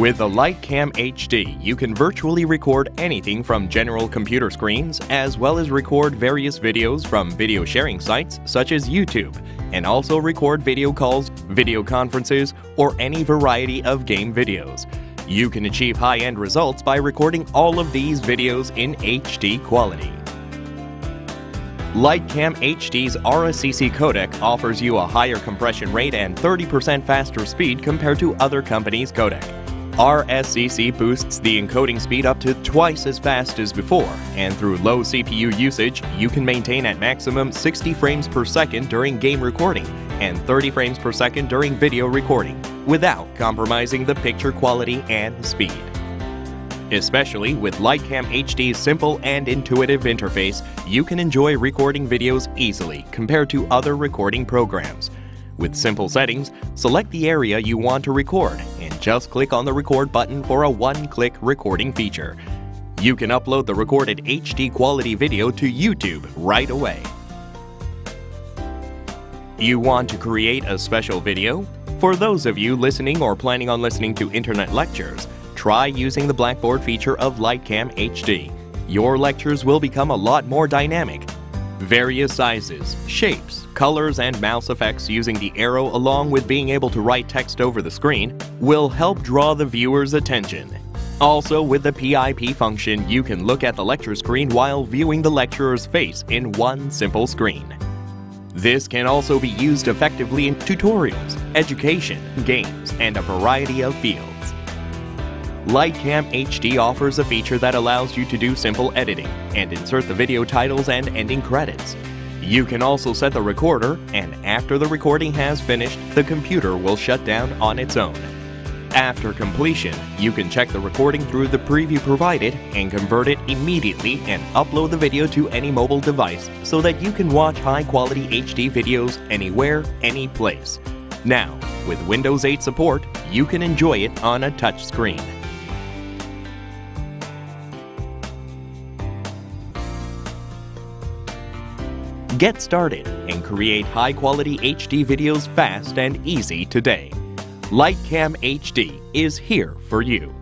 With the liteCam HD, you can virtually record anything from general computer screens, as well as record various videos from video sharing sites such as YouTube, and also record video calls, video conferences, or any variety of game videos. You can achieve high-end results by recording all of these videos in HD quality. liteCam HD's RSCC codec offers you a higher compression rate and 30% faster speed compared to other companies' codec. RSCC boosts the encoding speed up to twice as fast as before, and through low CPU usage, you can maintain at maximum 60 frames per second during game recording and 30 frames per second during video recording, without compromising the picture quality and speed. Especially with liteCam HD's simple and intuitive interface, you can enjoy recording videos easily compared to other recording programs. With simple settings, select the area you want to record just click on the record button for a one-click recording feature. You can upload the recorded HD quality video to YouTube right away. You want to create a special video? For those of you listening or planning on listening to internet lectures, try using the Blackboard feature of liteCam HD. Your lectures will become a lot more dynamic. Various sizes, shapes, colors, and mouse effects using the arrow along with being able to write text over the screen will help draw the viewer's attention. Also, with the PIP function, you can look at the lecture screen while viewing the lecturer's face in one simple screen. This can also be used effectively in tutorials, education, games, and a variety of fields. liteCam HD offers a feature that allows you to do simple editing and insert the video titles and ending credits. You can also set the recorder, and after the recording has finished, the computer will shut down on its own. After completion, you can check the recording through the preview provided and convert it immediately and upload the video to any mobile device so that you can watch high quality HD videos anywhere, any place. Now, with Windows 8 support, you can enjoy it on a touch Get started and create high quality HD videos fast and easy today. liteCam HD is here for you.